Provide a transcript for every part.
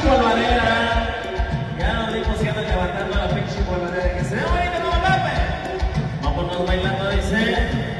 polvadera. Ya nos dimos siendo levantando la pinche polvadera. Que se ve bonito como Pepe. Vámonos bailando, dice.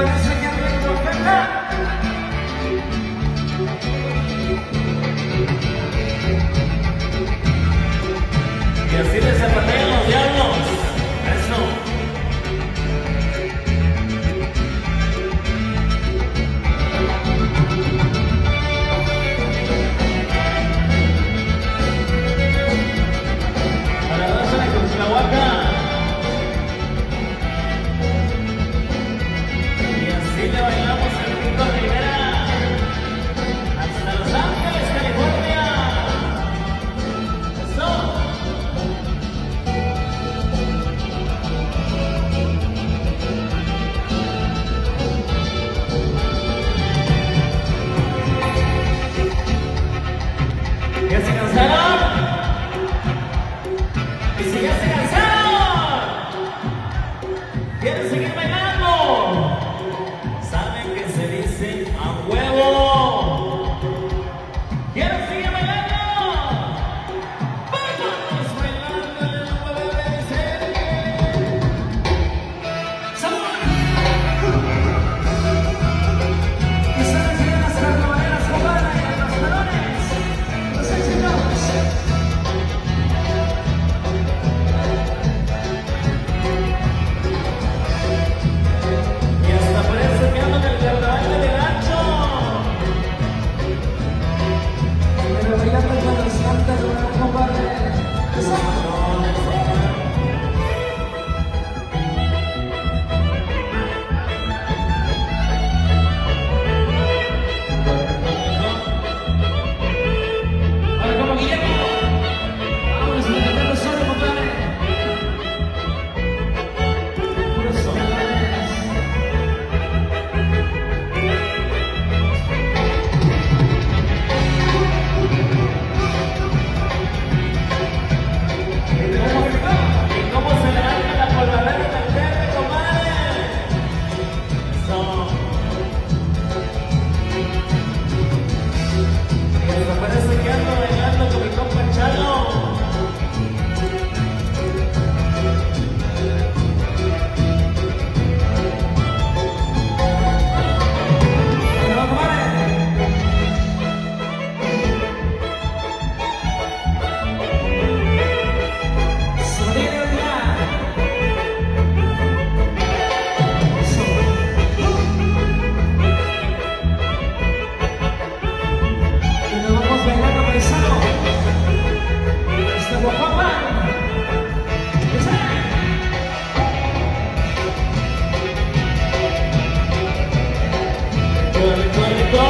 Gracias. way to go.